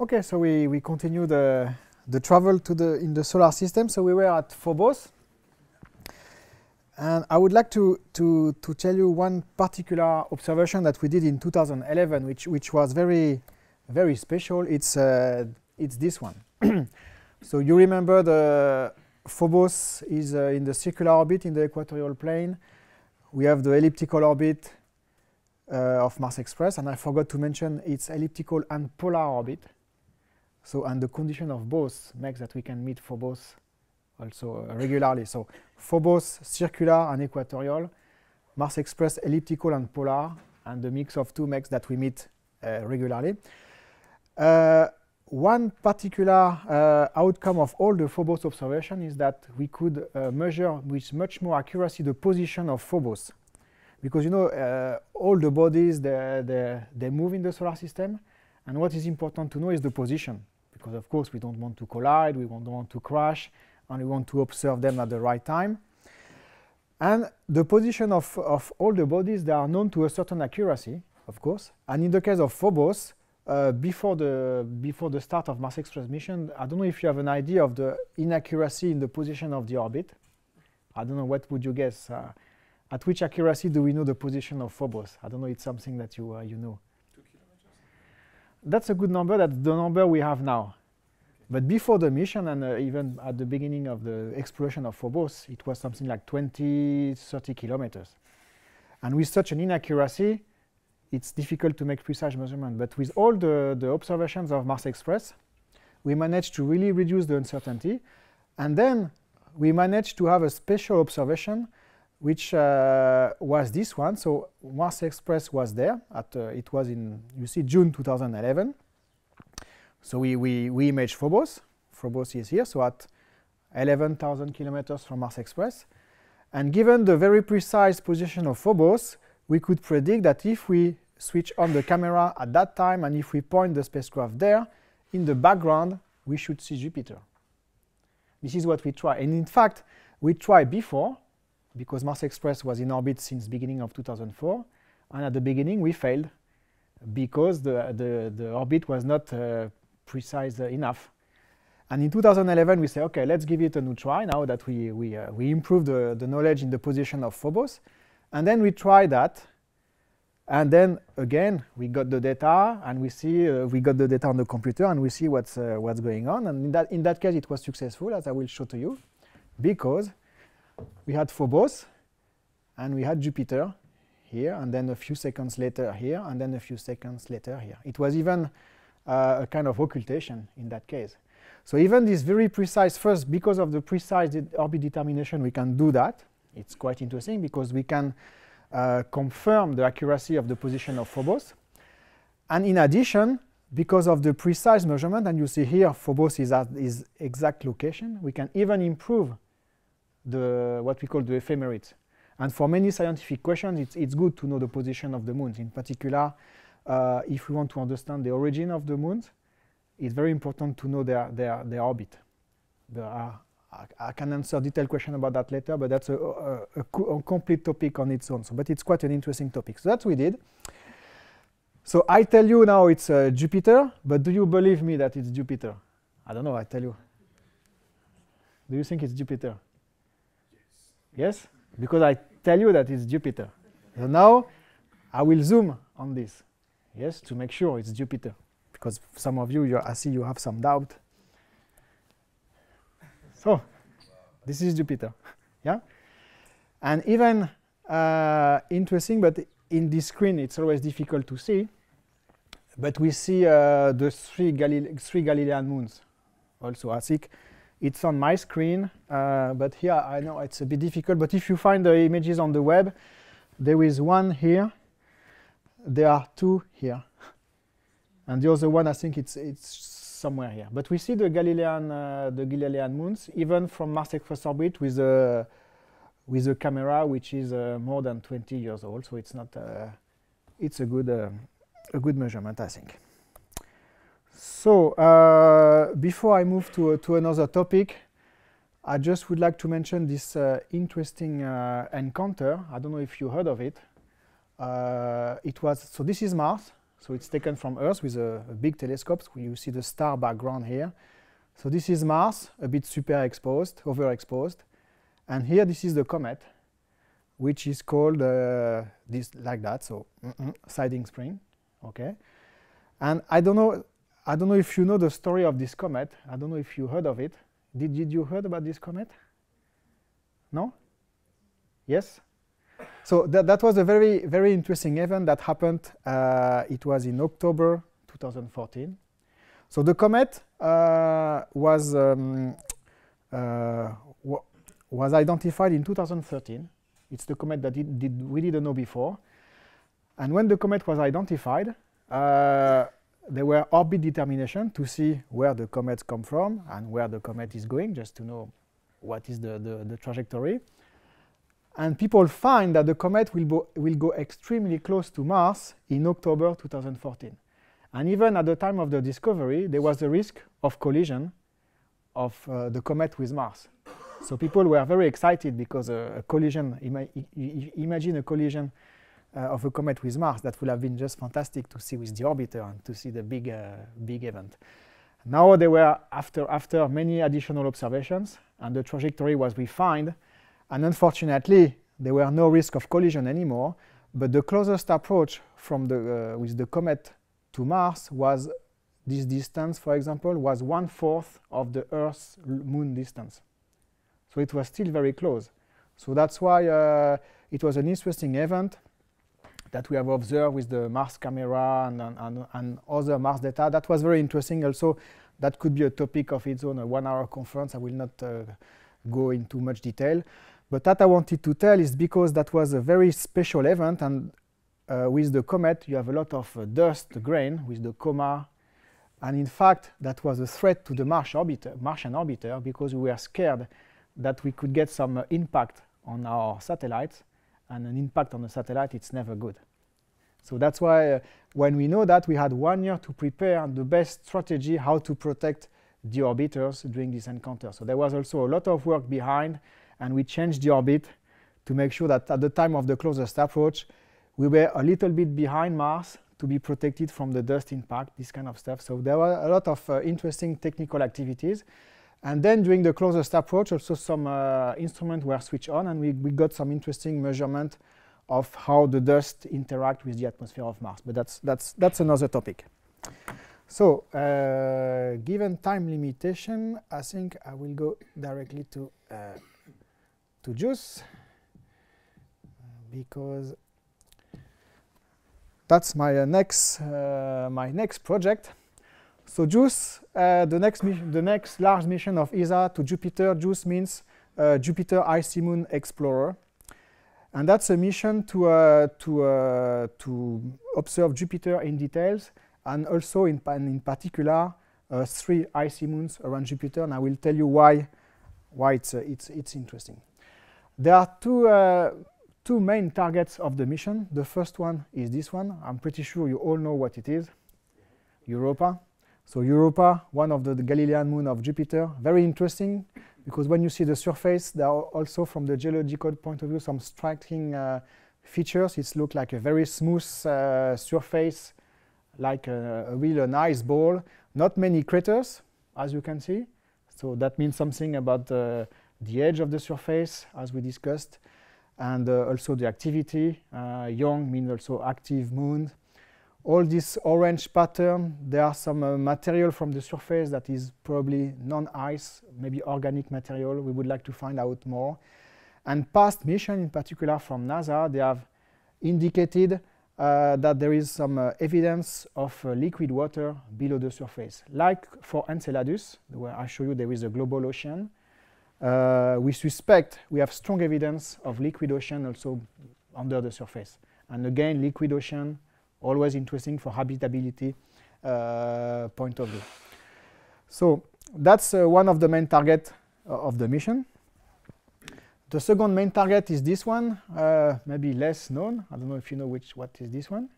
Okay, so we, we continue the, the travel to the in the solar system. So we were at Phobos. And I would like to, to, to tell you one particular observation that we did in 2011, which, which was very, very special. It's, uh, it's this one. so you remember the Phobos is uh, in the circular orbit in the equatorial plane. We have the elliptical orbit uh, of Mars Express, and I forgot to mention its elliptical and polar orbit. So, and the condition of both makes that we can meet Phobos also uh, regularly. So, Phobos circular and equatorial, Mars Express elliptical and polar, and the mix of two makes that we meet uh, regularly. Uh, one particular uh, outcome of all the Phobos observation is that we could uh, measure with much more accuracy the position of Phobos because you know uh, all the bodies they, they, they move in the solar system and what is important to know is the position. Because of course we don't want to collide we don't want to crash and we want to observe them at the right time. And the position of, of all the bodies they are known to a certain accuracy of course. And in the case of Phobos uh, before the before the start of Mars Express mission I don't know if you have an idea of the inaccuracy in the position of the orbit. I don't know what would you guess? Uh, at which accuracy do we know the position of Phobos? I don't know, it's something that you, uh, you know. That's a good number, that's the number we have now. But before the mission and uh, even at the beginning of the exploration of Phobos, it was something like 20, 30 kilometers. And with such an inaccuracy, it's difficult to make precise measurement. But with all the, the observations of Mars Express, we managed to really reduce the uncertainty. And then we managed to have a special observation which uh, was this one. So Mars Express was there. At, uh, it was in, you see, June 2011. So we, we, we imaged Phobos. Phobos is here, so at 11,000 kilometers from Mars Express. And given the very precise position of Phobos, we could predict that if we switch on the camera at that time and if we point the spacecraft there, in the background, we should see Jupiter. This is what we try. And in fact, we tried before, because Mars Express was in orbit since beginning of 2004. And at the beginning, we failed because the, the, the orbit was not uh, precise uh, enough. And in 2011, we say, okay, let's give it a new try now that we, we, uh, we improved the, the knowledge in the position of Phobos. And then we try that. And then again, we got the data and we see, uh, we got the data on the computer and we see what's, uh, what's going on. And in that, in that case, it was successful, as I will show to you, because we had Phobos and we had Jupiter here, and then a few seconds later here, and then a few seconds later here. It was even uh, a kind of occultation in that case. So even this very precise, first, because of the precise orbit determination, we can do that. It's quite interesting because we can uh, confirm the accuracy of the position of Phobos. And in addition, because of the precise measurement, and you see here Phobos is at its exact location, we can even improve the what we call the ephemerides. And for many scientific questions, it's, it's good to know the position of the moons. In particular, uh, if we want to understand the origin of the moons, it's very important to know their, their, their orbit. Are, I, I can answer detailed question about that later, but that's a, a, a, a, complete topic on its own. So, but it's quite an interesting topic. So that's what we did. So I tell you now it's uh, Jupiter, but do you believe me that it's Jupiter? I don't know, I tell you. Do you think it's Jupiter? Yes? Because I tell you that it's Jupiter. So now I will zoom on this. Yes, to make sure it's Jupiter. Because some of you, I see you have some doubt. So this is Jupiter. yeah? And even uh, interesting, but in this screen it's always difficult to see. But we see uh, the three, Galile three Galilean moons also. Think it's on my screen, uh, but here I know it's a bit difficult. But if you find the images on the web, there is one here. There are two here, and the other one I think it's it's somewhere here. But we see the Galilean uh, the Galilean moons even from Mars Express orbit with a with a camera which is uh, more than 20 years old. So it's not uh, it's a good uh, a good measurement I think. So uh, before I move to, uh, to another topic, I just would like to mention this uh, interesting uh, encounter. I don't know if you heard of it. Uh, it was so this is Mars. So it's taken from Earth with a, a big telescope. You see the star background here. So this is Mars, a bit super exposed, overexposed. And here this is the comet, which is called uh, this like that, so mm -mm, siding spring, okay. And I don't know, I don't know if you know the story of this comet. I don't know if you heard of it. Did, did you heard about this comet? No? Yes? So that, that was a very, very interesting event that happened. Uh, it was in October 2014. So the comet uh, was, um, uh, was identified in 2013. It's the comet that did, we didn't know before. And when the comet was identified, uh, there were orbit determination to see where the comets come from and where the comet is going, just to know what is the, the, the trajectory. And people find that the comet will, will go extremely close to Mars in October 2014. And even at the time of the discovery, there was a risk of collision of uh, the comet with Mars. So people were very excited because a, a collision, ima imagine a collision uh, of a comet with Mars, that would have been just fantastic to see with the orbiter and to see the big, uh, big event. Now they were, after, after many additional observations, and the trajectory was refined, and unfortunately, there were no risk of collision anymore, but the closest approach from the, uh, with the comet to Mars was this distance, for example, was one-fourth of the Earth's moon distance. So it was still very close. So that's why uh, it was an interesting event that we have observed with the Mars camera and, and, and, other Mars data. That was very interesting. Also, that could be a topic of its own, a one-hour conference. I will not uh, go into much detail. But that I wanted to tell is because that was a very special event, and uh, with the comet, you have a lot of uh, dust grain with the coma. And in fact, that was a threat to the Mars orbiter, Martian orbiter because we were scared that we could get some uh, impact on our satellites and an impact on the satellite, it's never good. So that's why uh, when we know that, we had one year to prepare the best strategy how to protect the orbiters during this encounter. So there was also a lot of work behind, and we changed the orbit to make sure that at the time of the closest approach, we were a little bit behind Mars to be protected from the dust impact, this kind of stuff. So there were a lot of uh, interesting technical activities. And then during the closest approach, also some uh, instruments were switched on and we, we got some interesting measurement of how the dust interact with the atmosphere of Mars. But that's, that's, that's another topic. So uh, given time limitation, I think I will go directly to, uh, to JUICE because that's my uh, next, uh, my next project. So JUICE, uh, the, next the next large mission of ESA to Jupiter, JUICE means uh, Jupiter Icy Moon Explorer. And that's a mission to, uh, to, uh, to observe Jupiter in details and also in, in particular uh, three icy moons around Jupiter. And I will tell you why, why it's, uh, it's, it's interesting. There are two, two main targets of the mission. The first one is this one. I'm pretty sure you all know what it is, Europa. So Europa, one of the, the Galilean moon of Jupiter, very interesting because when you see the surface, there are also from the geological point of view some striking uh, features. It looks like a very smooth uh, surface, like a, a real nice ball. Not many craters, as you can see. So that means something about uh, the edge of the surface, as we discussed, and uh, also the activity. Uh, young means also active moon all this orange pattern, there are some uh, material from the surface that is probably non-ice, maybe organic material. We would like to find out more. And past mission, in particular from NASA, they have indicated uh, that there is some uh, evidence of uh, liquid water below the surface. Like for Enceladus, where I show you there is a global ocean, uh, we suspect we have strong evidence of liquid ocean also under the surface. And again, liquid ocean, always interesting for habitability uh, point of view. So that's uh, one of the main target uh, of the mission. The second main target is this one, maybe less known. I don't know if you know which. What is this one?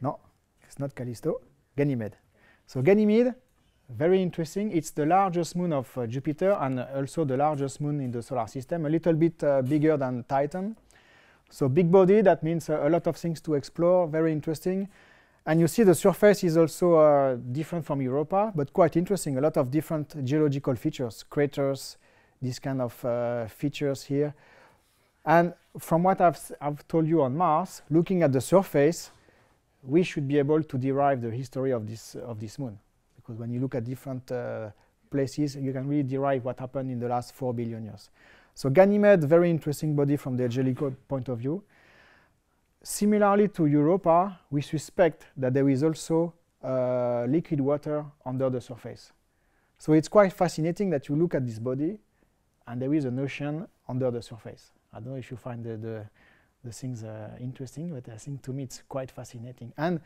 No, it's not Callisto. Ganymede. So Ganymede, very interesting. It's the largest moon of uh, Jupiter and also the largest moon in the solar system, a little bit uh, bigger than Titan. So big body, that means uh, a lot of things to explore, very interesting. And you see the surface is also uh, different from Europa, but quite interesting. A lot of different geological features, craters, these kind of uh, features here. And from what I've, I've told you on Mars, looking at the surface, we should be able to derive the history of this, of this moon. Because when you look at different uh, places, you can really derive what happened in the last 4 billion years. So Ganymede, very interesting body from the geological point of view. Similarly to Europa, we suspect that there is also uh, liquid water under the surface. So it's quite fascinating that you look at this body and there is an ocean under the surface. I don't know if you find the, the, the things uh, interesting, but I think to me it's quite fascinating. And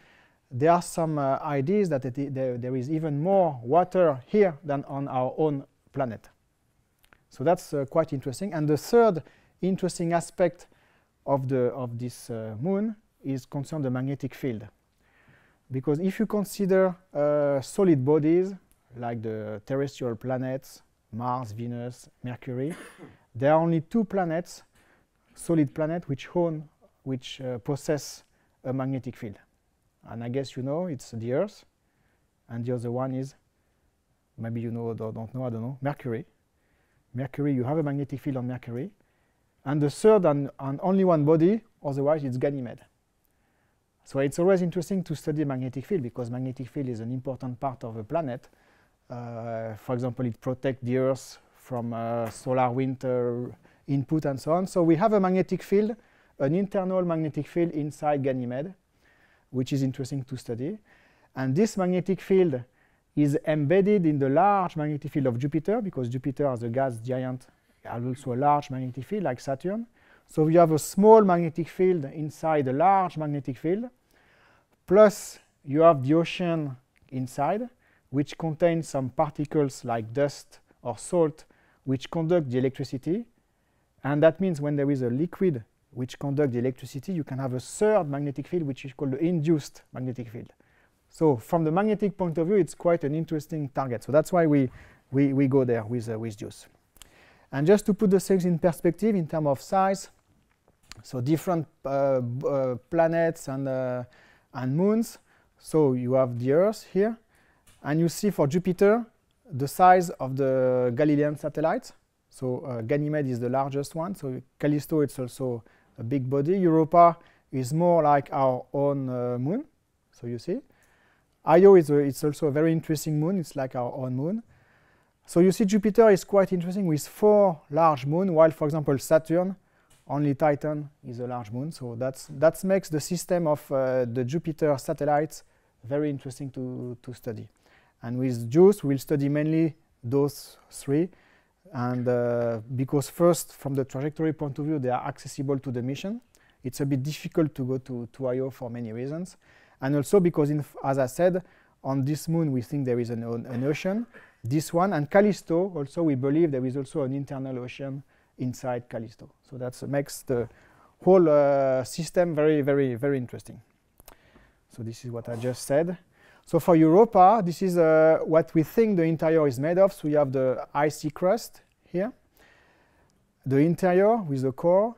there are some uh, ideas that there, there is even more water here than on our own planet. So that's uh, quite interesting. And the third interesting aspect of, the, of this uh, moon is concerned the magnetic field. Because if you consider uh, solid bodies like the terrestrial planets, Mars, Venus, Mercury, there are only two planets, solid planets, which own, which uh, possess a magnetic field. And I guess you know it's the Earth, and the other one is, maybe you know or don't know, I don't know, Mercury. Mercury, you have a magnetic field on Mercury, and the third and, and only one body, otherwise it's Ganymede. So it's always interesting to study magnetic field because magnetic field is an important part of a planet. Uh, for example, it protects the Earth from uh, solar winter input and so on. So we have a magnetic field, an internal magnetic field inside Ganymede, which is interesting to study. And this magnetic field is embedded in the large magnetic field of Jupiter because Jupiter as a gas giant has also a large magnetic field like Saturn. So you have a small magnetic field inside a large magnetic field, plus you have the ocean inside, which contains some particles like dust or salt, which conduct the electricity. And that means when there is a liquid which conduct the electricity, you can have a third magnetic field, which is called the induced magnetic field. So from the magnetic point of view, it's quite an interesting target. So that's why we, we, we go there with, uh, with JUICE. And just to put the things in perspective in terms of size, so different uh, uh, planets and, uh, and moons. So you have the Earth here, and you see for Jupiter the size of the Galilean satellites. So uh, Ganymede is the largest one. So Callisto it's also a big body. Europa is more like our own uh, moon. So you see, Io is a, it's also a very interesting moon. It's like our own moon. So you see Jupiter is quite interesting with four large moons, while for example Saturn, only Titan is a large moon. So that's, that makes the system of uh, the Jupiter satellites very interesting to, to study. And with JUICE, we'll study mainly those three. And uh, because first, from the trajectory point of view, they are accessible to the mission. It's a bit difficult to go to, to Io for many reasons. And also because, as I said, on this moon, we think there is an, an ocean this one and Callisto also we believe there is also an internal ocean inside Callisto. So that makes the whole uh, system very, very, very interesting. So this is what I just said. So for Europa, this is uh, what we think the interior is made of. So we have the icy crust here, the interior with the core,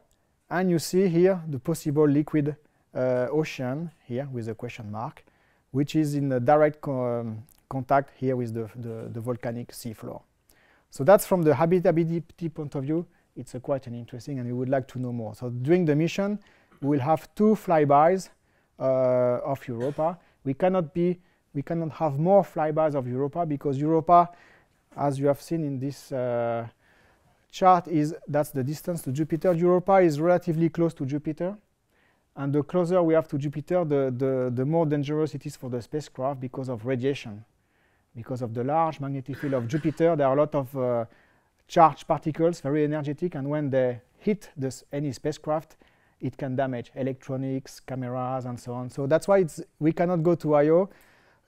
and you see here the possible liquid uh, ocean here with a question mark, which is in direct um, contact here with the, the, the volcanic seafloor. So that's from the habitability point of view, it's quite an interesting and we would like to know more. So during the mission, we will have two flybys uh, of Europa. We cannot be, we cannot have more flybys of Europa because Europa, as you have seen in this uh, chart, is that's the distance to Jupiter. Europa is relatively close to Jupiter. And the closer we have to Jupiter, the, the, the more dangerous it is for the spacecraft because of radiation because of the large magnetic field of Jupiter, there are a lot of uh, charged particles, very energetic, and when they hit this, any spacecraft, it can damage electronics, cameras, and so on. So that's why we cannot go to Io.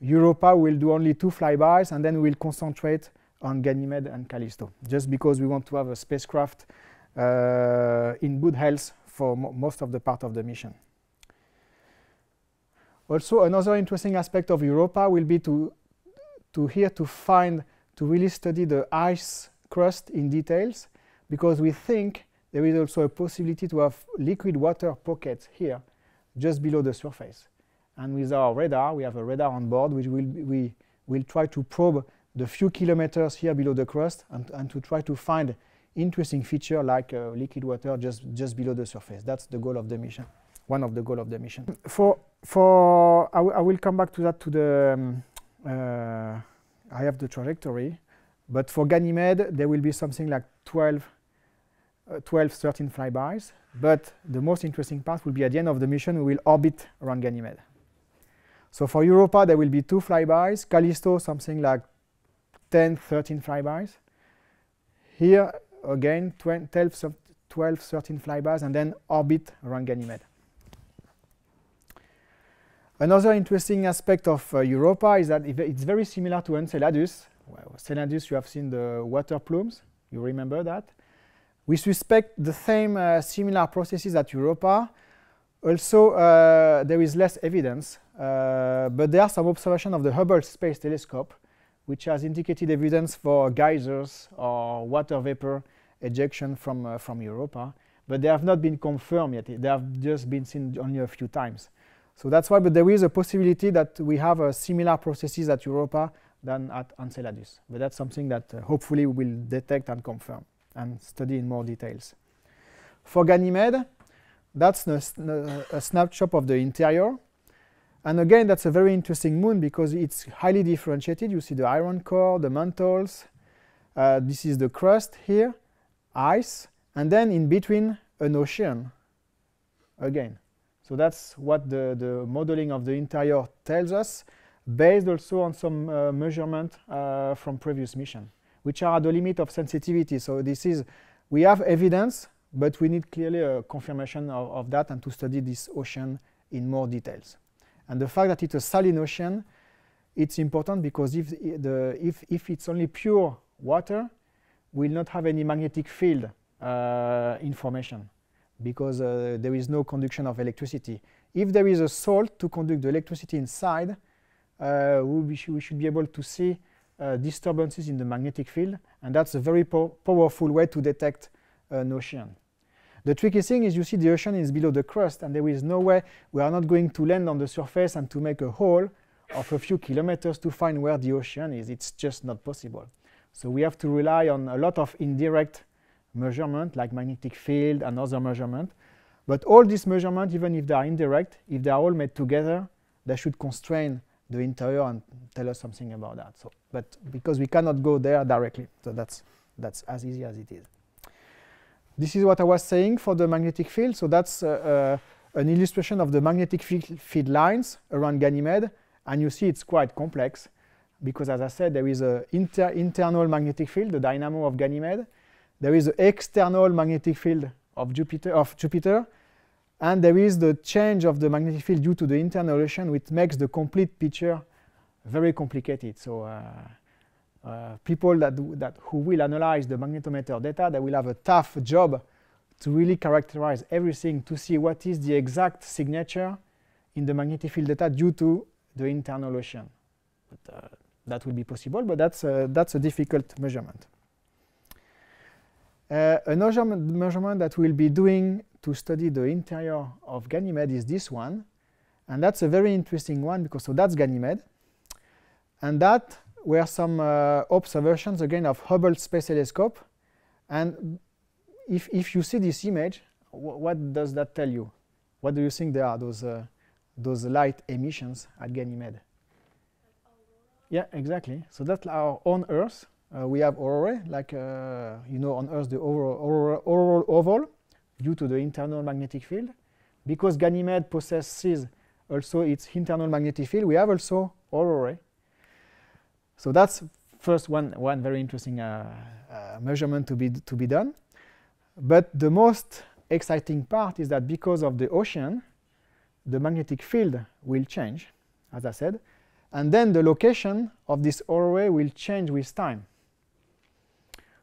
Europa will do only two flybys, and then we'll concentrate on Ganymede and Callisto, just because we want to have a spacecraft uh, in good health for mo most of the part of the mission. Also, another interesting aspect of Europa will be to to here to find, to really study the ice crust in details, because we think there is also a possibility to have liquid water pockets here, just below the surface. And with our radar, we have a radar on board, which will we will try to probe the few kilometers here below the crust and, and to try to find interesting feature like uh, liquid water just, just below the surface. That's the goal of the mission, one of the goal of the mission. For, for I, I will come back to that to the, um, uh, I have the trajectory, but for Ganymede, there will be something like 12, uh, 12 13 flybys. But the most interesting part will be at the end of the mission, we will orbit around Ganymede. So for Europa, there will be two flybys. Callisto, something like 10, 13 flybys. Here, again, 12, 12 13 flybys, and then orbit around Ganymede. Another interesting aspect of uh, Europa is that it's very similar to Enceladus. Well, Enceladus, you have seen the water plumes. You remember that? We suspect the same uh, similar processes at Europa. Also, uh, there is less evidence, uh, but there are some observations of the Hubble Space Telescope, which has indicated evidence for geysers or water vapor ejection from, uh, from Europa, but they have not been confirmed yet. They have just been seen only a few times. So that's why, but there is a possibility that we have uh, similar processes at Europa than at Enceladus. But that's something that uh, hopefully we will detect and confirm and study in more details. For Ganymede, that's a, a snapshot of the interior. And again, that's a very interesting moon because it's highly differentiated. You see the iron core, the mantles. Uh, this is the crust here, ice, and then in between an ocean again. So that's what the, the modeling of the interior tells us, based also on some uh, measurement uh, from previous mission which are at the limit of sensitivity. So this is, we have evidence, but we need clearly a confirmation of, of that and to study this ocean in more details. And the fact that it's a saline ocean, it's important because if, the, if, if it's only pure water, we'll not have any magnetic field uh, information because uh, there is no conduction of electricity. If there is a salt to conduct the electricity inside, uh, we, sh we, should be able to see uh, disturbances in the magnetic field, and that's a very po powerful way to detect an ocean. The tricky thing is you see the ocean is below the crust, and there is no way we are not going to land on the surface and to make a hole of a few kilometers to find where the ocean is. It's just not possible. So we have to rely on a lot of indirect measurement, like magnetic field and other measurement. But all these measurements, even if they are indirect, if they are all made together, they should constrain the interior and tell us something about that. So, but because we cannot go there directly, so that's that's as easy as it is. This is what I was saying for the magnetic field. So that's uh, uh, an illustration of the magnetic field lines around Ganymede, and you see it's quite complex because, as I said, there is an inter internal magnetic field, the dynamo of Ganymede. There is an external magnetic field of Jupiter, of Jupiter and there is the change of the magnetic field due to the internal ocean, which makes the complete picture very complicated. So uh, uh, people that, that who will analyze the magnetometer data, they will have a tough job to really characterize everything to see what is the exact signature in the magnetic field data due to the internal ocean. But, uh, that will be possible, but that's, that's a difficult measurement. Uh, another measurement that we'll be doing to study the interior of Ganymede is this one. And that's a very interesting one because so that's Ganymede. And that were some uh, observations again of Hubble Space Telescope. And if, if you see this image, what does that tell you? What do you think there are those, uh, those light emissions at Ganymede? Yeah, exactly. So that's our own Earth. Uh, we have aurora, like uh, you know on Earth the auroral, oval due to the internal magnetic field. Because Ganymede possesses also its internal magnetic field, we have also aurora. So that's first one, one very interesting uh, uh, measurement to be, to be done. But the most exciting part is that because of the ocean, the magnetic field will change, as I said, and then the location of this aurorae will change with time.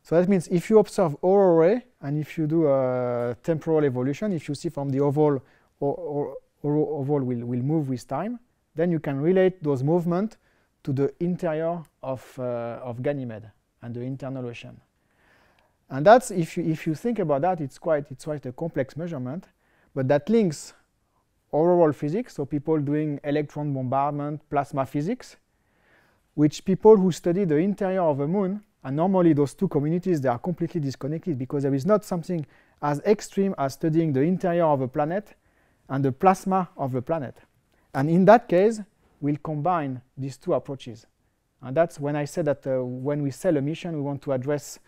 So that means if you observe aurorae and if you do a temporal evolution, if you see from the oval or, or, or oval will, will move with time, then you can relate those movements to the interior of, uh, of Ganymede and the internal ocean. And that's, if you, if you think about that, it's quite, it's quite a complex measurement, but that links overall physics, so people doing electron bombardment, plasma physics, which people who study the interior of the moon, and normally those two communities, they are completely disconnected because there is not something as extreme as studying the interior of a planet and the plasma of the planet. And in that case, we'll combine these two approaches. And that's when I said that uh, when we sell a mission, we want to address,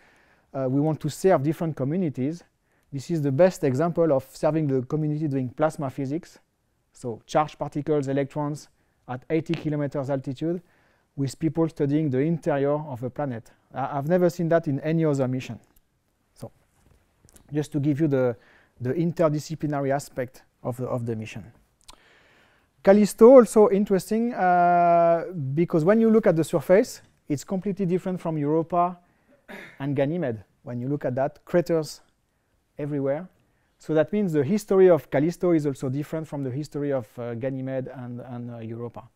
uh, we want to serve different communities. This is the best example of serving the community doing plasma physics. So charged particles, electrons at 80 kilometers altitude with people studying the interior of a planet. I have never seen that in any other mission. So just to give you the, the interdisciplinary aspect of the, of the mission. Callisto also interesting uh, because when you look at the surface, it's completely different from Europa and Ganymede. When you look at that, craters everywhere. So that means the history of Callisto is also different from the history of uh, Ganymede and, and uh, Europa.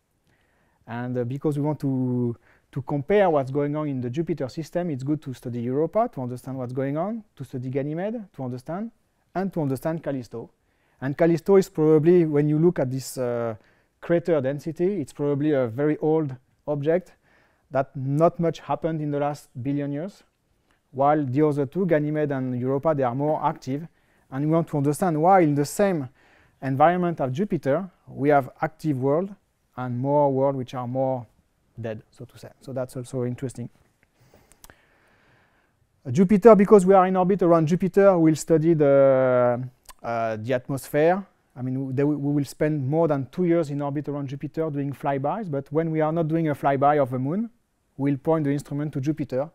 And uh, because we want to, to compare what's going on in the Jupiter system, it's good to study Europa to understand what's going on, to study Ganymede to understand, and to understand Callisto. And Callisto is probably, when you look at this uh, crater density, it's probably a very old object that not much happened in the last billion years, while the other two, Ganymede and Europa, they are more active. And we want to understand why in the same environment of Jupiter, we have active world and more world which are more dead, so to say. So that's also interesting. Uh, Jupiter, because we are in orbit around Jupiter, we'll study the uh, the atmosphere. I mean, we will spend more than two years in orbit around Jupiter doing flybys, but when we are not doing a flyby of the moon, we'll point the instrument to Jupiter,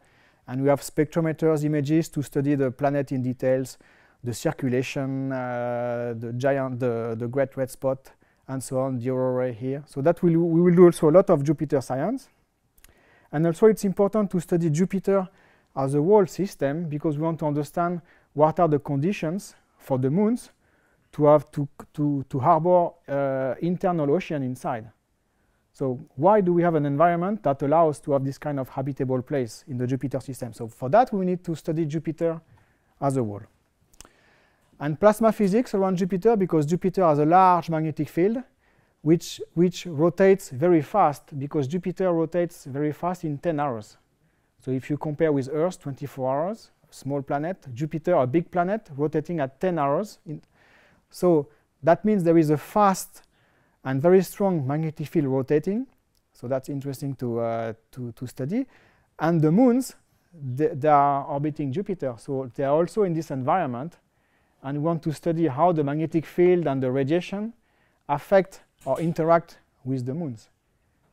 and we have spectrometers images to study the planet in details, the circulation, uh, the giant, the, the great red spot, and so on, the aurora here. So that will, we will do also a lot of Jupiter science. And also it's important to study Jupiter as a whole system because we want to understand what are the conditions for the moons to have to, to, to harbor uh, internal ocean inside. So why do we have an environment that allows to have this kind of habitable place in the Jupiter system? So for that, we need to study Jupiter as a whole. And plasma physics around Jupiter, because Jupiter has a large magnetic field, which, which rotates very fast, because Jupiter rotates very fast in 10 hours. So if you compare with Earth, 24 hours, small planet, Jupiter, a big planet, rotating at 10 hours. so that means there is a fast and very strong magnetic field rotating. So that's interesting to, uh, to, to study. And the moons, they, they, are orbiting Jupiter. So they are also in this environment. And we want to study how the magnetic field and the radiation affect or interact with the moons.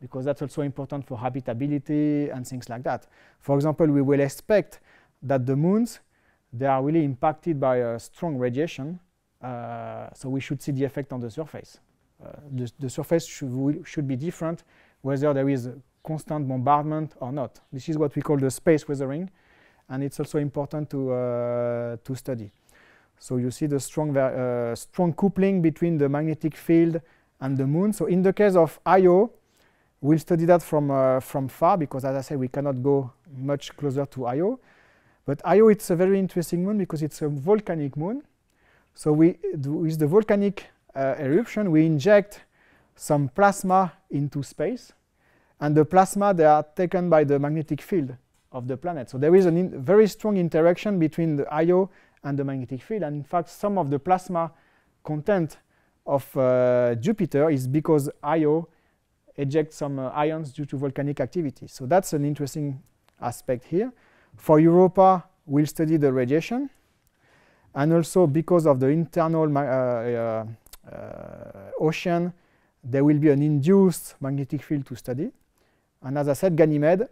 Because that's also important for habitability and things like that. For example, we will expect that the moons, they are really impacted by a strong radiation. Uh, so we should see the effect on the surface. Uh, the, the, surface should, should be different whether there is constant bombardment or not. This is what we call the space weathering, and it's also important to, uh, to study. So you see the strong, uh, strong coupling between the magnetic field and the moon. So in the case of Io, we'll study that from, uh, from far because as I said, we cannot go much closer to Io. But Io, it's a very interesting moon because it's a volcanic moon. So we, with the volcanic uh, eruption, we inject some plasma into space. And the plasma, they are taken by the magnetic field of the planet. So there is a very strong interaction between the Io and the magnetic field. And in fact, some of the plasma content of uh, Jupiter is because Io ejects some uh, ions due to volcanic activity. So that's an interesting aspect here. For Europa, we'll study the radiation. And also because of the internal uh, uh, uh, ocean, there will be an induced magnetic field to study. And as I said, Ganymede,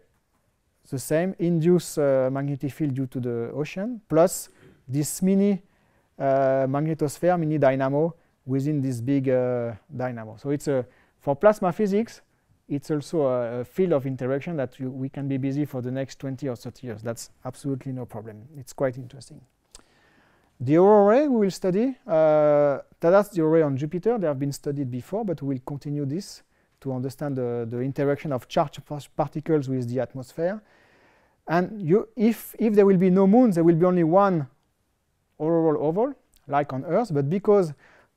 the same, induced uh, magnetic field due to the ocean, plus this mini uh, magnetosphere, mini dynamo within this big uh, dynamo. So it's a, for plasma physics, it's also a, a field of interaction that you, we can be busy for the next 20 or 30 years. That's absolutely no problem. It's quite interesting. The aurorae we will study, uh, that's the aurorae on Jupiter. They have been studied before, but we will continue this to understand the, the interaction of charged particles with the atmosphere. And you, if, if there will be no moons, there will be only one auroral oval, like on Earth. But because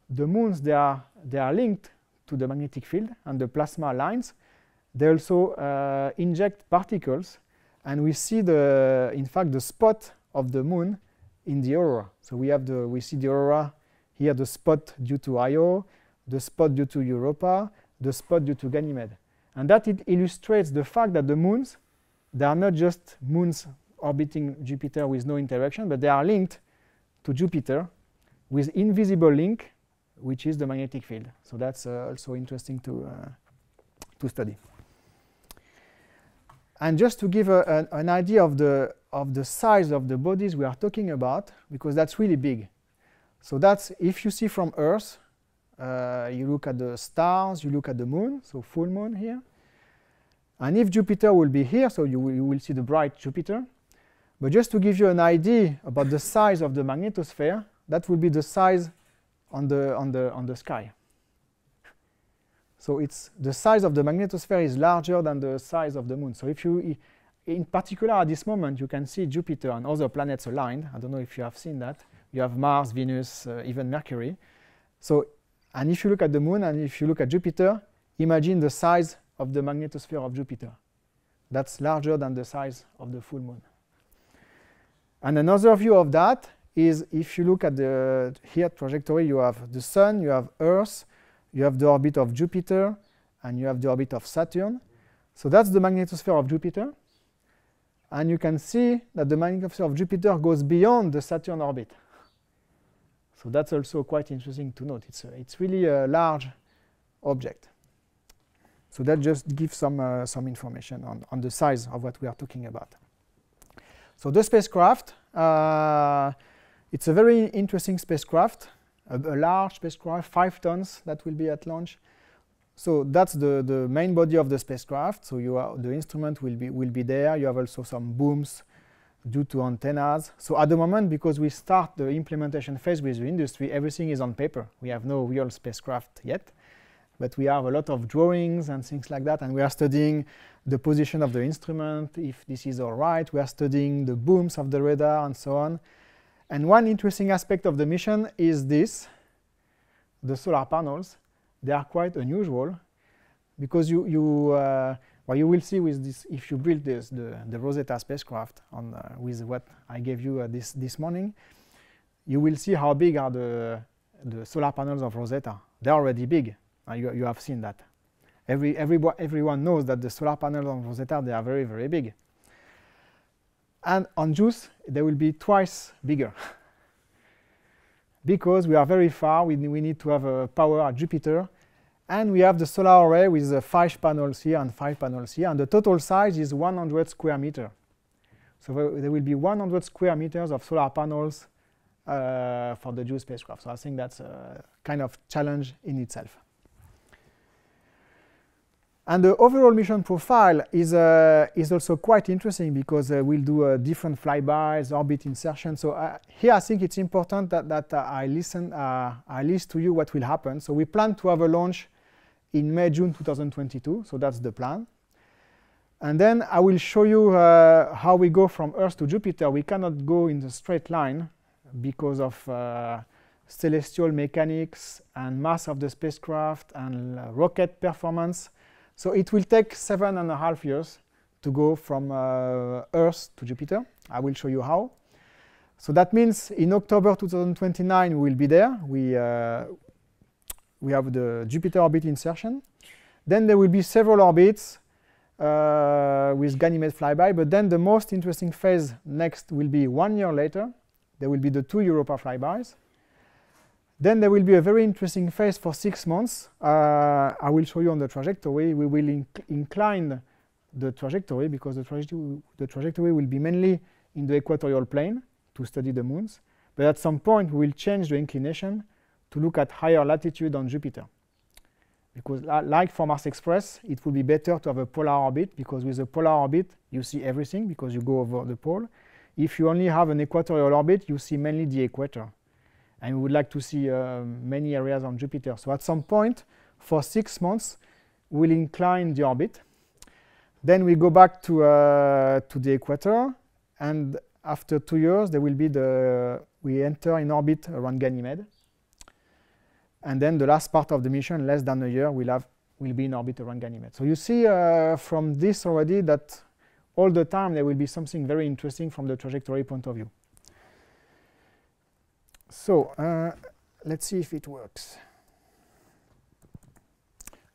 the moons, they are, they are linked to the magnetic field and the plasma lines, they also uh, inject particles. And we see, the, in fact, the spot of the moon in the aurora. So we, have the, we see the aurora here, the spot due to Io, the spot due to Europa, the spot due to Ganymede. And that it illustrates the fact that the moons, they are not just moons orbiting Jupiter with no interaction, but they are linked to Jupiter with invisible link, which is the magnetic field. So that's uh, also interesting to, uh, to study. And just to give a, an, an idea of the, of the size of the bodies we are talking about, because that's really big. So that's, if you see from Earth, uh, you look at the stars, you look at the moon, so full moon here. And if Jupiter will be here, so you will, you will see the bright Jupiter. But just to give you an idea about the size of the magnetosphere, that will be the size on the, on the, on the sky. So it's the size of the magnetosphere is larger than the size of the moon. So if you, in particular at this moment, you can see Jupiter and other planets aligned. I don't know if you have seen that. You have Mars, Venus, uh, even Mercury. So and if you look at the moon and if you look at Jupiter, imagine the size of the magnetosphere of Jupiter. That's larger than the size of the full moon. And another view of that is if you look at the here trajectory, you have the Sun, you have Earth, you have the orbit of Jupiter, and you have the orbit of Saturn. So that's the magnetosphere of Jupiter. And you can see that the magnetosphere of Jupiter goes beyond the Saturn orbit. So that's also quite interesting to note. It's, a, it's really a large object. So that just gives some, uh, some information on, on the size of what we are talking about. So the spacecraft, uh, it's a very interesting spacecraft, a, a, large spacecraft, five tons that will be at launch. So that's the, the main body of the spacecraft. So you are, the instrument will be, will be there. You have also some booms due to antennas. So at the moment, because we start the implementation phase with the industry, everything is on paper. We have no real spacecraft yet, but we have a lot of drawings and things like that, and we are studying the position of the instrument, if this is all right. We are studying the booms of the radar and so on. And one interesting aspect of the mission is this, the solar panels. They are quite unusual because you, you uh, what you will see with this, if you build this, the, the Rosetta spacecraft on, uh, with what I gave you uh, this, this morning, you will see how big are the, the solar panels of Rosetta. They're already big. Uh, you, you have seen that. Every, every, everyone knows that the solar panels on Rosetta, they are very, very big. And on JUICE, they will be twice bigger. because we are very far, we, we need to have a power at Jupiter and we have the solar array with uh, five panels here and five panels here. And the total size is 100 square meter. So there will be 100 square meters of solar panels uh, for the JUICE spacecraft. So I think that's a kind of challenge in itself. And the overall mission profile is, uh, is also quite interesting because uh, we'll do uh, different flybys, orbit insertion. So uh, here I think it's important that, that uh, I listen, uh, I list to you what will happen. So we plan to have a launch in May, June 2022. So that's the plan. And then I will show you how we go from Earth to Jupiter. We cannot go in a straight line because of celestial mechanics and mass of the spacecraft and rocket performance. So it will take seven and a half years to go from uh, Earth to Jupiter. I will show you how. So that means in October 2029 we will be there. We, uh, we have the Jupiter orbit insertion. Then there will be several orbits uh, with Ganymede flyby, but then the most interesting phase next will be one year later. There will be the two Europa flybys. Then there will be a very interesting phase for six months. Uh, I will show you on the trajectory. We will inc incline the trajectory because the, traje the trajectory will be mainly in the equatorial plane to study the moons. But at some point, we will change the inclination to look at higher latitude on Jupiter. Because like for Mars Express, it would be better to have a polar orbit because with a polar orbit, you see everything because you go over the pole. If you only have an equatorial orbit, you see mainly the equator. And we would like to see uh, many areas on Jupiter. So at some point, for six months, we'll incline the orbit. Then we go back to, uh, to the equator, and after two years, there will be the, we enter in orbit around Ganymede. And then the last part of the mission, less than a year, we'll, have, will be in orbit around Ganymede. So you see uh, from this already that all the time there will be something very interesting from the trajectory point of view. So uh, let's see if it works.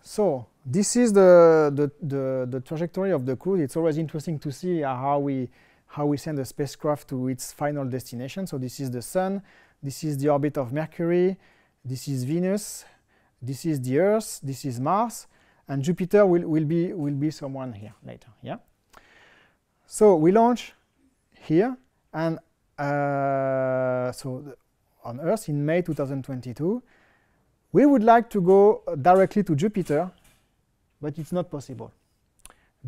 So this is the, the, the, the, trajectory of the cruise. It's always interesting to see uh, how, we, how we send a spacecraft to its final destination. So this is the Sun, this is the orbit of Mercury, this is Venus, this is the Earth, this is Mars, and Jupiter will, will, be, will be someone here later. Yeah. So we launch here, and uh, so on Earth in May 2022. We would like to go directly to Jupiter, but it's not possible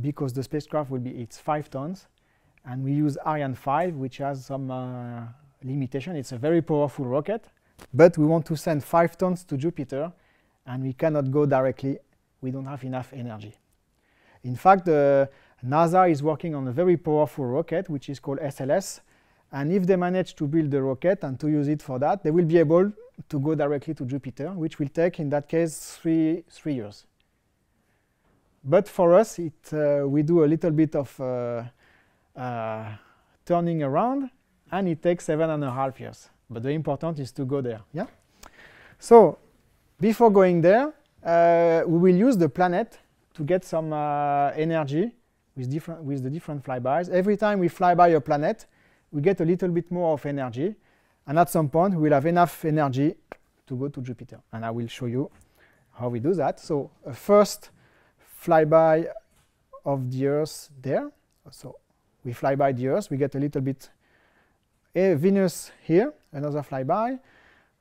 because the spacecraft will be it's five tons, and we use Ariane 5, which has some uh, limitation. It's a very powerful rocket, but we want to send five tons to Jupiter, and we cannot go directly. We don't have enough energy. In fact, uh, NASA is working on a very powerful rocket, which is called SLS, and if they manage to build the rocket and to use it for that, they will be able to go directly to Jupiter, which will take, in that case, three, three years. But for us, it, uh, we do a little bit of uh, uh, turning around, and it takes seven and a half years. But the important is to go there. Yeah. So before going there, uh, we will use the planet to get some uh, energy with different with the different flybys. Every time we fly by a planet, we get a little bit more of energy. And at some point, we will have enough energy to go to Jupiter. And I will show you how we do that. So a first flyby of the Earth there. So we fly by the Earth, we get a little bit a Venus here, another flyby.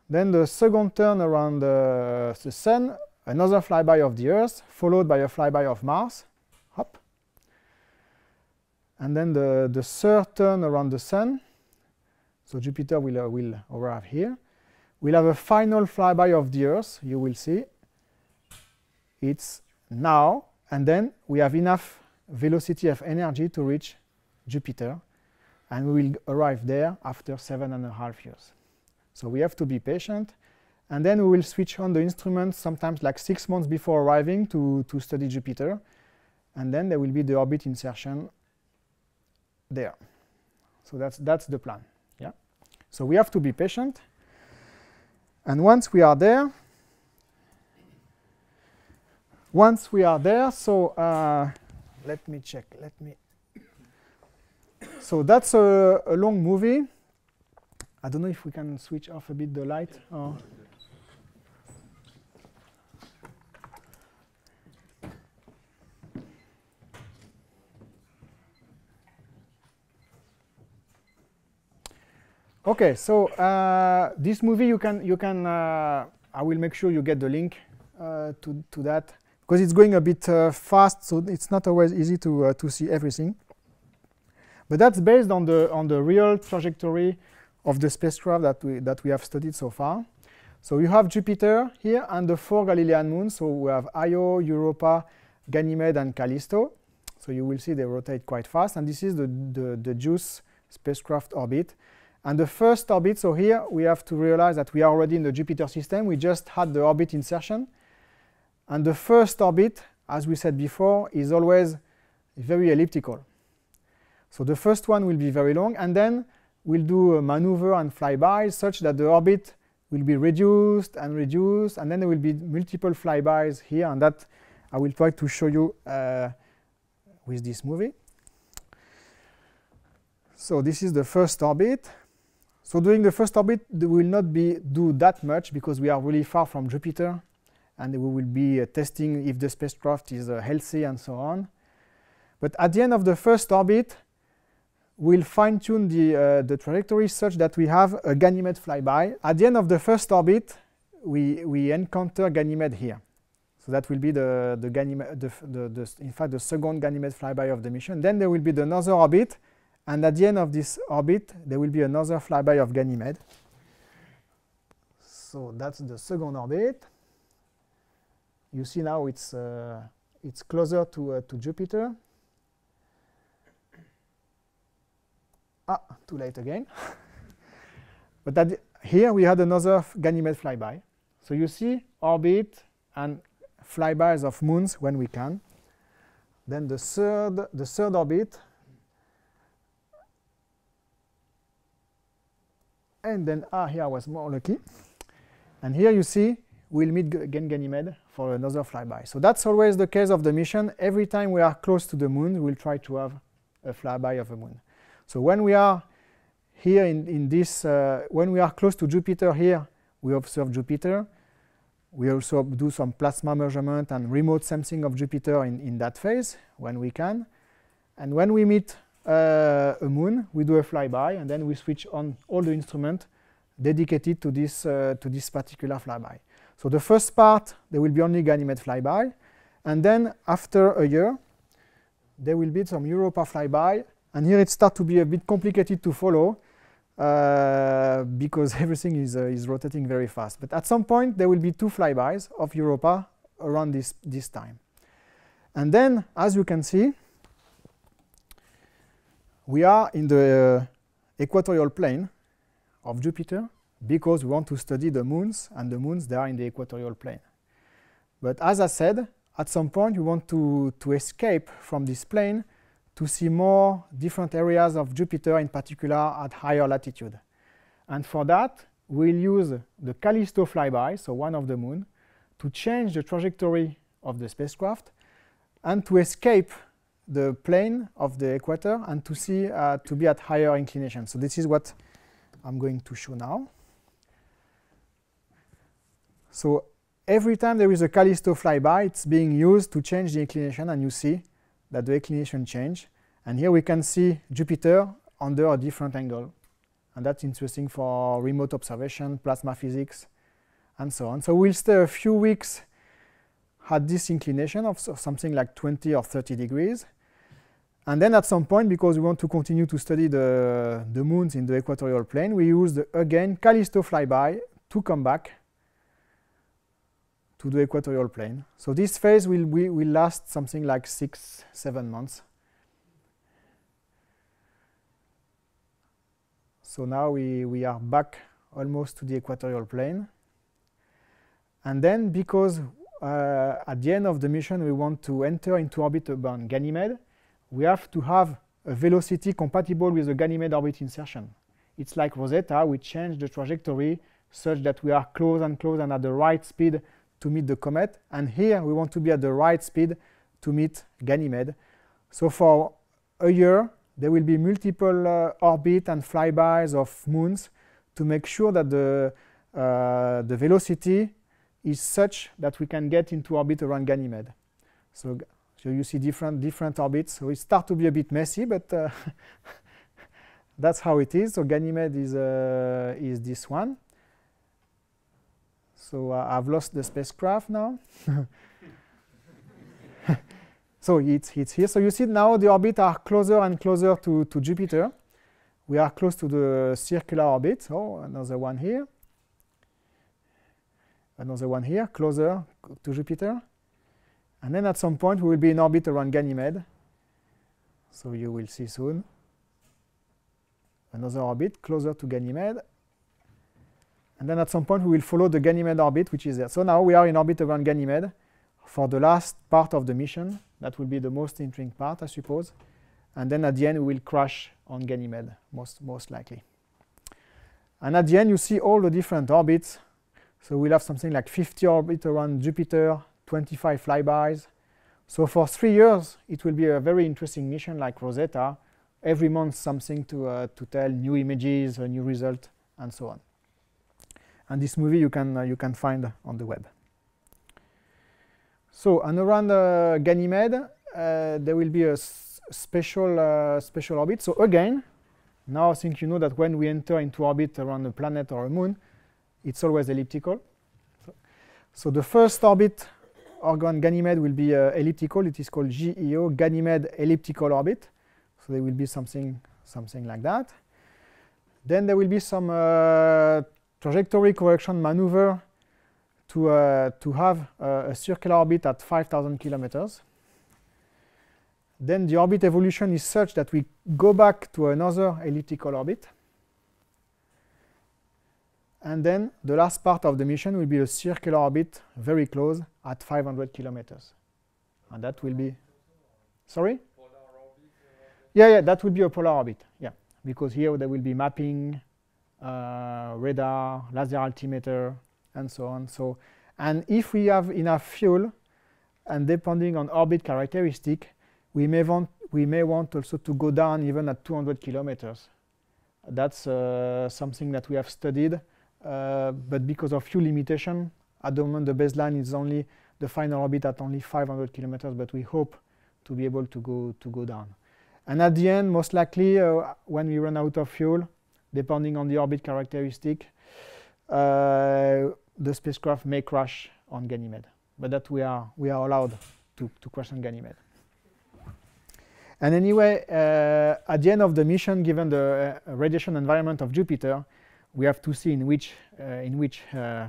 Then the second turn around the, the Sun, another flyby of the Earth, followed by a flyby of Mars. And then the, the third turn around the Sun. So Jupiter will, uh, will arrive here. We'll have a final flyby of the Earth, you will see. It's now, and then we have enough velocity of energy to reach Jupiter, and we will arrive there after seven and a half years. So we have to be patient, and then we will switch on the instruments sometimes like six months before arriving to, to study Jupiter, and then there will be the orbit insertion there. So that's, that's the plan. Yeah. So we have to be patient. And once we are there, once we are there, so uh, let me check. Let me. So that's a, a, long movie. I don't know if we can switch off a bit the light. Or Okay, so uh, this movie you can you can uh, I will make sure you get the link uh, to to that because it's going a bit uh, fast, so it's not always easy to uh, to see everything. But that's based on the on the real trajectory of the spacecraft that we that we have studied so far. So you have Jupiter here and the four Galilean moons. So we have Io, Europa, Ganymede, and Callisto. So you will see they rotate quite fast, and this is the the, the JUICE spacecraft orbit. And the first orbit, so here we have to realize that we are already in the Jupiter system. We just had the orbit insertion. And the first orbit, as we said before, is always very elliptical. So the first one will be very long, and then we'll do a maneuver and flybys such that the orbit will be reduced and reduced, and then there will be multiple flybys here, and that I will try to show you uh, with this movie. So this is the first orbit. So during the first orbit, we will not be do that much because we are really far from Jupiter, and we will be uh, testing if the spacecraft is uh, healthy and so on. But at the end of the first orbit, we'll fine-tune the, uh, the trajectory such that we have a Ganymede flyby. At the end of the first orbit, we, we encounter Ganymede here. So that will be the, the Ganymede, the, the, the, in fact, the second Ganymede flyby of the mission. Then there will be another orbit and at the end of this orbit, there will be another flyby of Ganymede. So that's the second orbit. You see now it's uh, it's closer to uh, to Jupiter. Ah, too late again. but here we had another Ganymede flyby. So you see orbit and flybys of moons when we can. Then the third the third orbit and then ah, here I was more lucky. And here you see we'll meet again Ganymede for another flyby. So that's always the case of the mission. Every time we are close to the moon, we'll try to have a flyby of the moon. So when we are here in, in this, uh, when we are close to Jupiter here, we observe Jupiter. We also do some plasma measurement and remote sensing of Jupiter in, in that phase when we can. And when we meet a moon, we do a flyby, and then we switch on all the instruments dedicated to this, uh, to this particular flyby. So the first part, there will be only Ganymede flyby, and then after a year, there will be some Europa flyby, and here it starts to be a bit complicated to follow uh, because everything is, uh, is rotating very fast. But at some point, there will be two flybys of Europa around this, this time. And then, as you can see, we are in the uh, equatorial plane of Jupiter because we want to study the moons, and the moons, they are in the equatorial plane. But as I said, at some point, we want to, to escape from this plane to see more different areas of Jupiter, in particular at higher latitude. And for that, we'll use the Callisto flyby, so one of the moon, to change the trajectory of the spacecraft and to escape the plane of the equator and to see uh, to be at higher inclination. So this is what I'm going to show now. So every time there is a Callisto flyby, it's being used to change the inclination, and you see that the inclination change. And here we can see Jupiter under a different angle. And that's interesting for remote observation, plasma physics, and so on. So we'll stay a few weeks at this inclination of, something like 20 or 30 degrees. And then at some point, because we want to continue to study the, the moons in the equatorial plane, we use the, again Callisto flyby to come back to the equatorial plane. So this phase will, will, will last something like six, seven months. So now we, we are back almost to the equatorial plane. And then because uh, at the end of the mission we want to enter into orbit around Ganymede, we have to have a velocity compatible with the Ganymede orbit insertion. It's like Rosetta, we change the trajectory such that we are close and close and at the right speed to meet the comet. And here we want to be at the right speed to meet Ganymede. So for a year, there will be multiple uh, orbit and flybys of moons to make sure that the, uh, the velocity is such that we can get into orbit around Ganymede. So, so you see different, different orbits. So it starts to be a bit messy, but uh, that's how it is. So Ganymede is, uh, is this one. So uh, I've lost the spacecraft now. so it's, it's here. So you see now the orbits are closer and closer to, to Jupiter. We are close to the circular orbit. Oh, another one here. Another one here, closer to Jupiter. And then at some point we will be in orbit around Ganymede. So you will see soon. Another orbit closer to Ganymede. And then at some point we will follow the Ganymede orbit, which is there. So now we are in orbit around Ganymede for the last part of the mission. That will be the most interesting part, I suppose. And then at the end we will crash on Ganymede, most, most likely. And at the end you see all the different orbits. So we'll have something like 50 orbits around Jupiter, 25 flybys. So for three years it will be a very interesting mission like Rosetta. Every month something to, uh, to tell, new images, a new result, and so on and this movie you can uh, you can find on the web. So and around uh, Ganymede uh, there will be a special uh, special orbit. So again, now I think you know that when we enter into orbit around a planet or a moon, it's always elliptical. So, so the first orbit around Ganymede will be uh, elliptical. It is called GEO, Ganymede Elliptical Orbit. So there will be something something like that. Then there will be some uh, trajectory correction maneuver to, uh, to have uh, a circular orbit at 5,000 kilometers. then the orbit evolution is such that we go back to another elliptical orbit. And then the last part of the mission will be a circular orbit very close at 500 kilometers. And that will be, sorry? Yeah, yeah, that will be a polar orbit, yeah. Because here there will be mapping, uh, radar, laser altimeter, and so on. So, and if we have enough fuel, and depending on orbit characteristic, we may want we may want also to go down even at 200 kilometers. That's uh, something that we have studied, uh, but because of fuel limitation, at the moment the baseline is only the final orbit at only 500 kilometers, but we hope to be able to go to go down. And at the end, most likely, uh, when we run out of fuel, depending on the orbit characteristic, uh, the spacecraft may crash on Ganymede. But that we are we are allowed to, to crash on Ganymede. And anyway, uh, at the end of the mission, given the uh, radiation environment of Jupiter, we have to see in which uh, in which uh,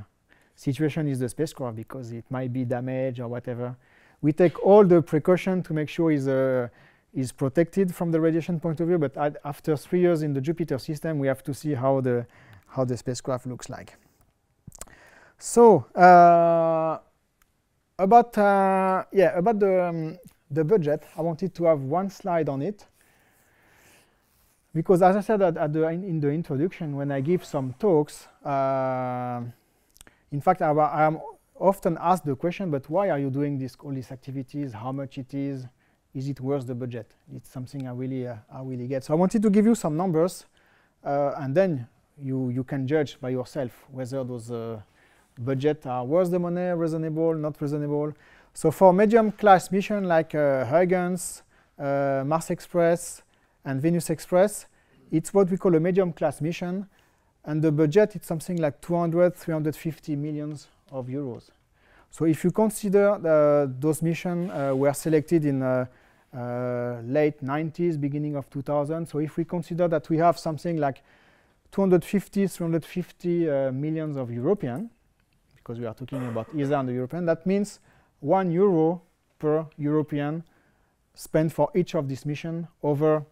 situation is the spacecraft because it might be damaged or whatever. We take all the precaution to make sure is uh, is protected from the radiation point of view. But after three years in the Jupiter system, we have to see how the how the spacecraft looks like. So uh, about yeah about the um, the budget, I wanted to have one slide on it. Because as I said at, at the, in, in, the introduction, when I give some talks, uh, in fact, I, I, am often asked the question, but why are you doing this, all these activities? How much it is? Is it worth the budget? It's something I really, uh, I really get. So I wanted to give you some numbers, uh, and then you, you can judge by yourself whether those uh, budget are worth the money, reasonable, not reasonable. So for medium class mission like uh, Huygens, uh, Mars Express, and Venus Express, it's what we call a medium class mission. And the budget is something like 200, 350 millions of euros. So if you consider uh, those missions uh, were selected in uh, uh, late 90s, beginning of 2000, so if we consider that we have something like 250, 350 uh, millions of European, because we are talking about ESA and the European, that means 1 euro per European spent for each of these missions over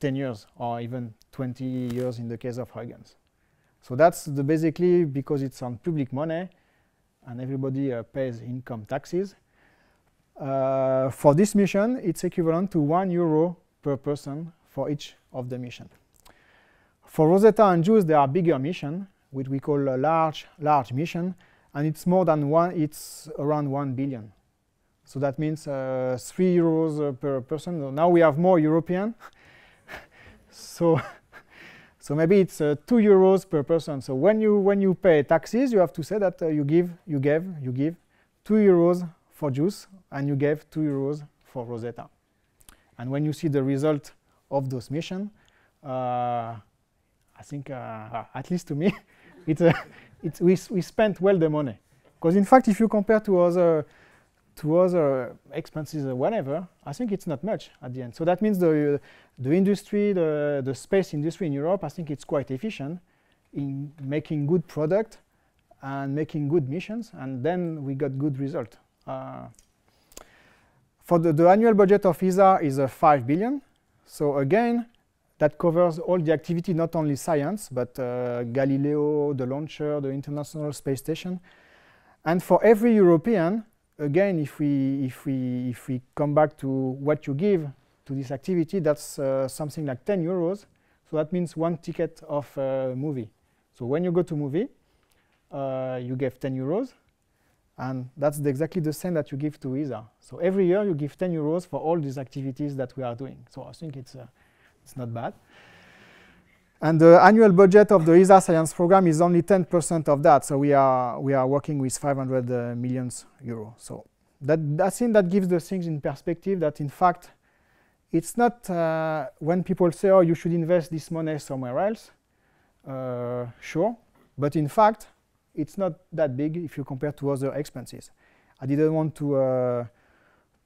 10 years or even 20 years in the case of Huygens. So that's the basically because it's on public money and everybody uh, pays income taxes. Uh, for this mission, it's equivalent to 1 euro per person for each of the mission. For Rosetta and JUICE, there are bigger missions, which we call a large, large mission, and it's more than one, it's around 1 billion. So that means uh, 3 euros uh, per person. Now we have more European. so so maybe it's uh, 2 euros per person. So when you when you pay taxes, you have to say that uh, you give you gave you give 2 euros for JUICE and you gave 2 euros for Rosetta. And when you see the result of those missions, uh, I think uh, at least to me, it's it's we, we spent well the money. Because in fact, if you compare to other to other expenses or whatever, I think it's not much at the end. So that means the the industry, the the space industry in Europe, I think it's quite efficient in making good product and making good missions, and then we got good result. Uh, for the, the annual budget of ESA is uh, 5 billion. So again, that covers all the activity, not only science, but uh, Galileo, the launcher, the International Space Station. And for every European, again, if we, if, we, if we come back to what you give to this activity, that's uh, something like 10 euros. So that means one ticket of a movie. So when you go to movie, uh, you give 10 euros. And that's the exactly the same that you give to ESA. So every year you give 10 euros for all these activities that we are doing. So I think it's uh, it's not bad. And the annual budget of the ESA science program is only 10% of that. So we are, we are working with 500 uh. So that, I think that gives the things in perspective that in fact, it's not uh, when people say, oh, you should invest this money somewhere else. Uh, sure. But in fact, it's not that big if you compare to other expenses. I didn't want to, uh,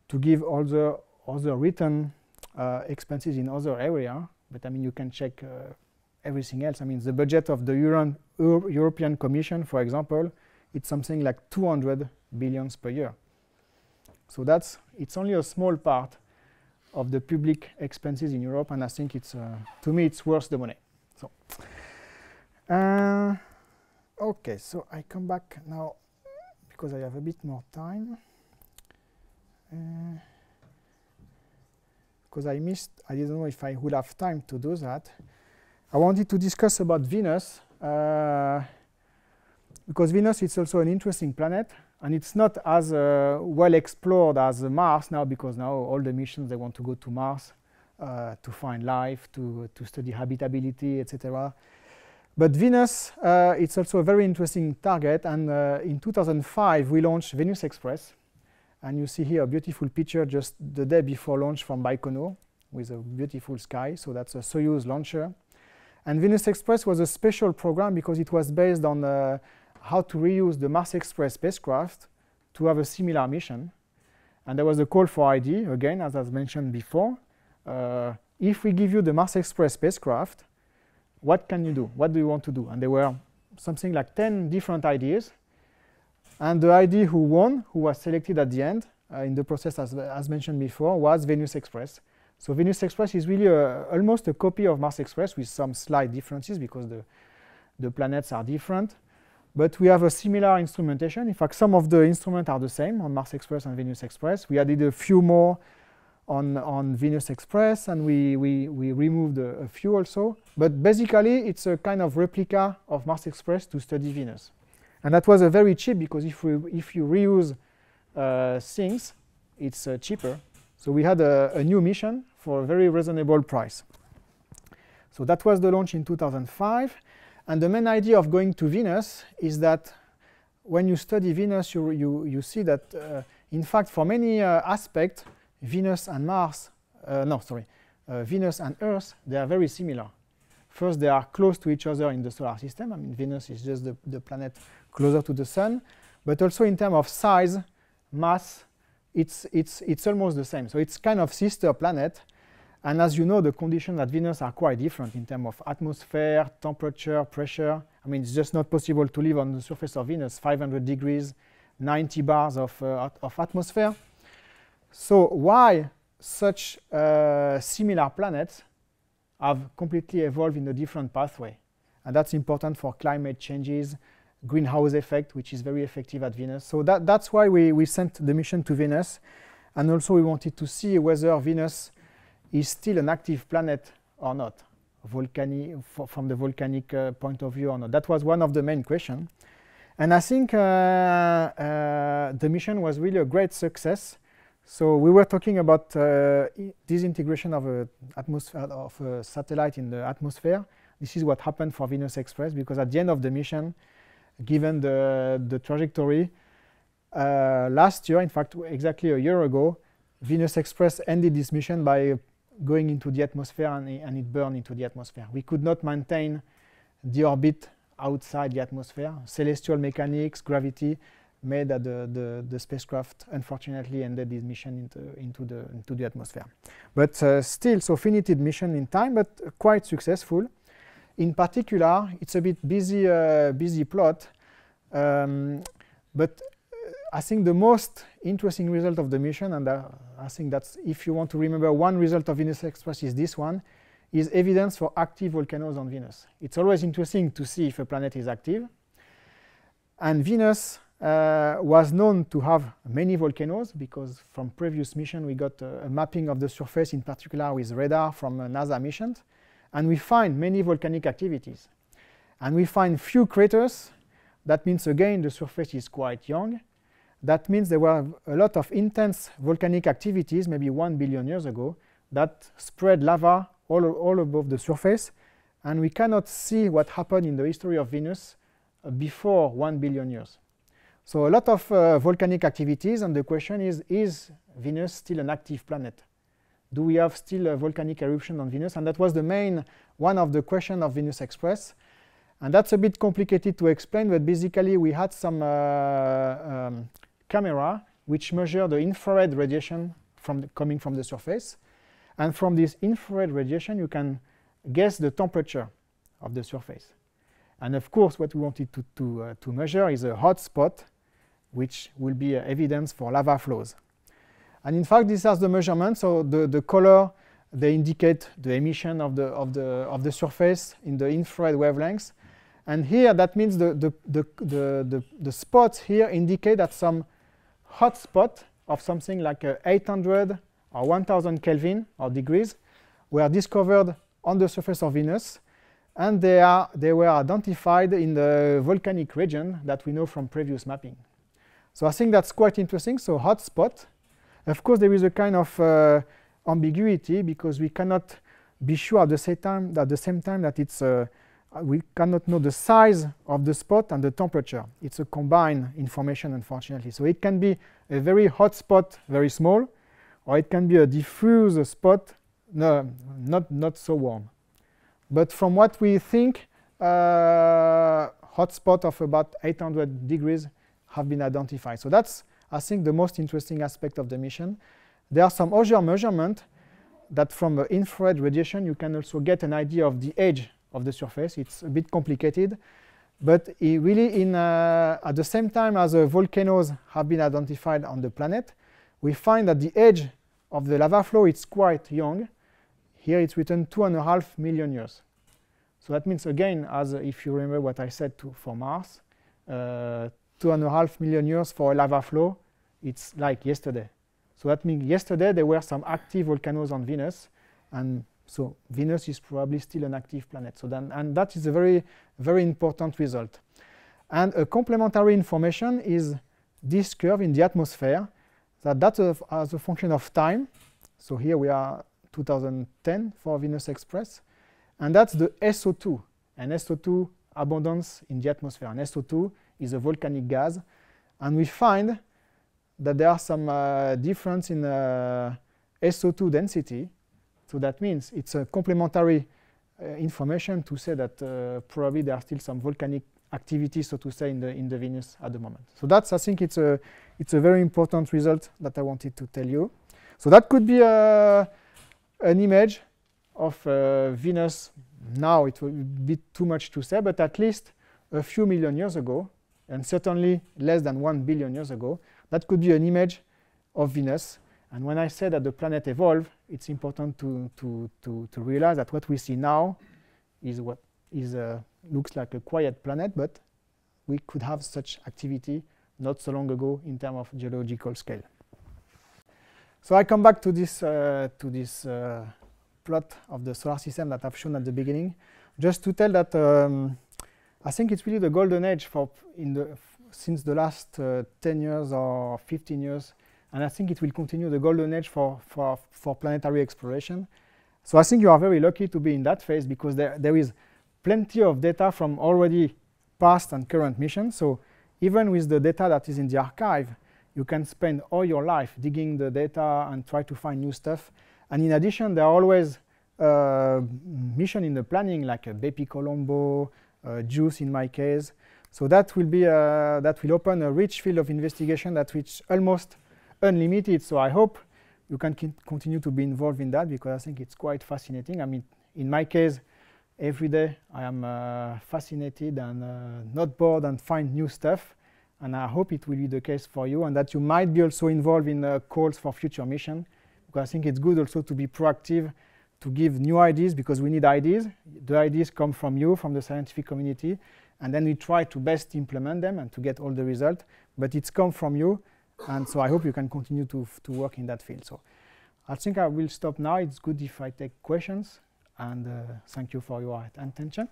to give all the other written uh, expenses in other area, but I mean you can check uh, everything else. I mean the budget of the Euro Euro European Commission, for example, it's something like 200 billions per year. So that's it's only a small part of the public expenses in Europe, and I think it's, uh, to me, it's worth the money. So, uh, okay, so I come back now because I have a bit more time. Because uh, I missed, I didn't know if I would have time to do that. I wanted to discuss about Venus uh, because Venus is also an interesting planet and it's not as uh, well explored as Mars now because now all the missions they want to go to Mars uh, to find life, to, to study habitability, etc. But Venus, uh, it's also a very interesting target and uh, in 2005 we launched Venus Express and you see here a beautiful picture just the day before launch from Baikonur with a beautiful sky, so that's a Soyuz launcher. And Venus Express was a special program because it was based on uh, how to reuse the Mars Express spacecraft to have a similar mission. And there was a call for ID, again, as I mentioned before. Uh, if we give you the Mars Express spacecraft, what can you do? What do you want to do? And there were something like 10 different ideas. And the idea who won, who was selected at the end uh, in the process, as, as, mentioned before, was Venus Express. So Venus Express is really a, almost a copy of Mars Express with some slight differences because the, the planets are different. But we have a similar instrumentation. In fact, some of the instruments are the same on Mars Express and Venus Express. We added a few more on, on Venus Express, and we, we, we removed a, a, few also. But basically, it's a kind of replica of Mars Express to study Venus. And that was a very cheap because if, we, if you reuse uh, things, it's uh, cheaper. So we had a, a new mission for a very reasonable price. So that was the launch in 2005. And the main idea of going to Venus is that when you study Venus, you, you, you see that, uh, in fact, for many uh, aspects, Venus and Mars, uh, no, sorry, uh, Venus and Earth, they are very similar. First, they are close to each other in the solar system. I mean, Venus is just the, the planet closer to the Sun. But also in terms of size, mass, it's, it's, it's almost the same. So it's kind of sister planet. And as you know, the conditions at Venus are quite different in terms of atmosphere, temperature, pressure. I mean, it's just not possible to live on the surface of Venus, 500 degrees, 90 bars of, uh, of atmosphere. So why such uh, similar planets have completely evolved in a different pathway? And that's important for climate changes, greenhouse effect, which is very effective at Venus. So that, that's why we, we sent the mission to Venus. And also we wanted to see whether Venus is still an active planet or not, volcanic, from the volcanic uh, point of view or not. That was one of the main questions. And I think uh, uh, the mission was really a great success. So we were talking about uh, disintegration of a, atmosphere, of a satellite in the atmosphere. This is what happened for Venus Express because at the end of the mission, given the, the trajectory, uh, last year, in fact, exactly a year ago, Venus Express ended this mission by going into the atmosphere and, and it burned into the atmosphere. We could not maintain the orbit outside the atmosphere. Celestial mechanics, gravity made that the, the, the, spacecraft unfortunately ended this mission into, into, the, into the atmosphere. But uh, still, so finite mission in time, but quite successful. In particular, it's a bit busy, uh, busy plot, um, but I think the most interesting result of the mission, and uh, I think that's if you want to remember one result of Venus Express is this one, is evidence for active volcanoes on Venus. It's always interesting to see if a planet is active. And Venus uh, was known to have many volcanoes because from previous mission we got a, a mapping of the surface in particular with radar from uh, NASA missions. And we find many volcanic activities. And we find few craters. That means again the surface is quite young that means there were a lot of intense volcanic activities, maybe one billion years ago, that spread lava all, all above the surface. And we cannot see what happened in the history of Venus uh, before one billion years. So a lot of uh, volcanic activities, and the question is, is Venus still an active planet? Do we have still a volcanic eruption on Venus? And that was the main, one of the questions of Venus Express. And that's a bit complicated to explain, but basically we had some uh, um, camera which measure the infrared radiation from the, coming from the surface. And from this infrared radiation, you can guess the temperature of the surface. And of course, what we wanted to, to, uh, to measure is a hot spot, which will be uh, evidence for lava flows. And in fact, these are the measurements. So the, the color, they indicate the emission of the, of, the, of the surface in the infrared wavelengths. And here, that means the, the, the, the, the, spots here indicate that some hot spot of something like uh, 800 or 1000 Kelvin or degrees were discovered on the surface of Venus. And they, are, they were identified in the volcanic region that we know from previous mapping. So I think that's quite interesting. So hot spot. Of course, there is a kind of uh, ambiguity because we cannot be sure at the same time, at the same time that it's uh, we cannot know the size of the spot and the temperature. It's a combined information, unfortunately. So it can be a very hot spot, very small, or it can be a diffuse spot, no, not, not so warm. But from what we think, uh, hot spot of about 800 degrees have been identified. So that's, I think, the most interesting aspect of the mission. There are some other measurements that from infrared radiation, you can also get an idea of the age of the surface. It's a bit complicated, but really in, uh, at the same time as the volcanoes have been identified on the planet, we find that the age of the lava flow is quite young. Here it's written two and a half million years. So that means again, as if you remember what I said to, for Mars, uh, two and a half million years for a lava flow, it's like yesterday. So that means yesterday there were some active volcanoes on Venus, and so Venus is probably still an active planet. So then, and that is a very, very important result. And a complementary information is this curve in the atmosphere, that that's a, as a function of time. So here we are 2010 for Venus Express. And that's the SO2, and SO2 abundance in the atmosphere. And SO2 is a volcanic gas. And we find that there are some uh, difference in uh, SO2 density so that means it's a complementary uh, information to say that uh, probably there are still some volcanic activity, so to say, in the in the Venus at the moment. So that's I think it's a it's a very important result that I wanted to tell you. So that could be a, uh, an image of uh, Venus. Now it will be too much to say, but at least a few million years ago, and certainly less than one billion years ago, that could be an image of Venus and when I say that the planet evolved, it's important to, to, to, to realize that what we see now is what is uh, looks like a quiet planet, but we could have such activity not so long ago in terms of geological scale. So I come back to this, uh, to this uh, plot of the solar system that I've shown at the beginning, just to tell that um, I think it's really the golden age for in the since the last uh, 10 years or 15 years and I think it will continue the golden age for, for, for planetary exploration. So I think you are very lucky to be in that phase because there, there is plenty of data from already past and current missions. So even with the data that is in the archive, you can spend all your life digging the data and try to find new stuff. And in addition, there are always uh, mission in the planning like a Bepi Colombo, uh, JUICE in my case. So that will be uh, that will open a rich field of investigation that which almost unlimited. So I hope you can continue to be involved in that because I think it's quite fascinating. I mean, in my case, every day I am uh, fascinated and uh, not bored and find new stuff. And I hope it will be the case for you and that you might be also involved in uh, calls for future mission because I think it's good also to be proactive to give new ideas because we need ideas. The ideas come from you, from the scientific community, and then we try to best implement them and to get all the result. But it's come from you and so I hope you can continue to, to work in that field. So I think I will stop now. It's good if I take questions, and uh, thank you for your attention.